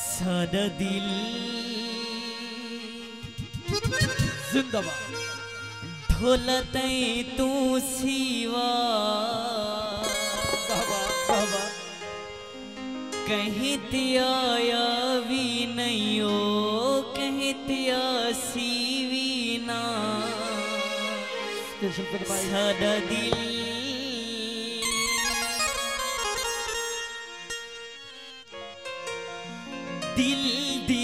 सादा दिल जिंदाबाद ढोलत तू सिवा कहते भी नहीं हो कहते आसी ना सादा दिल Dil dil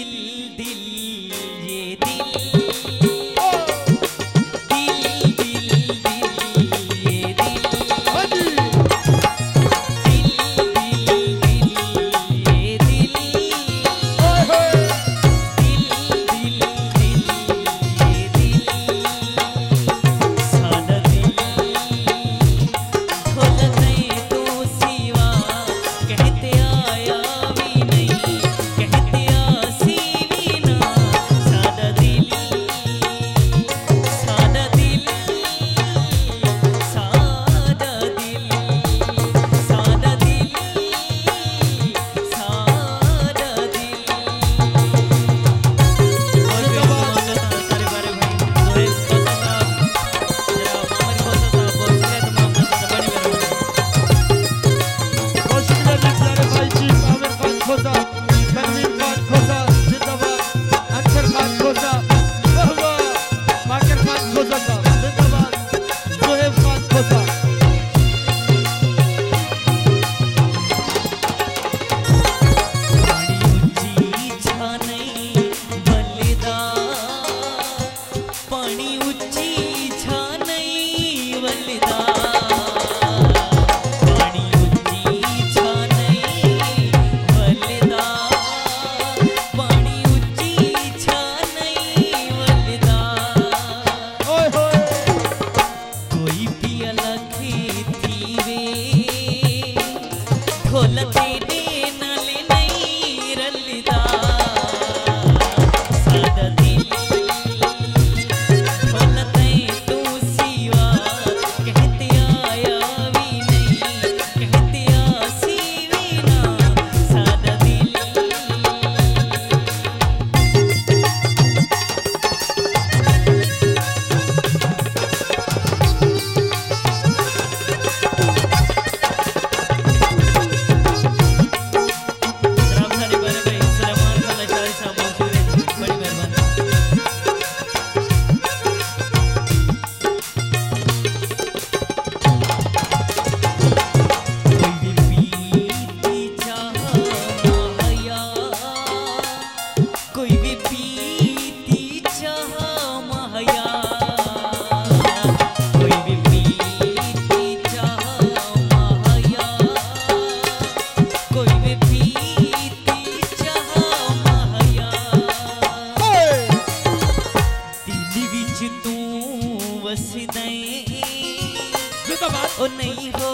नै हो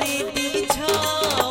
रे पिछा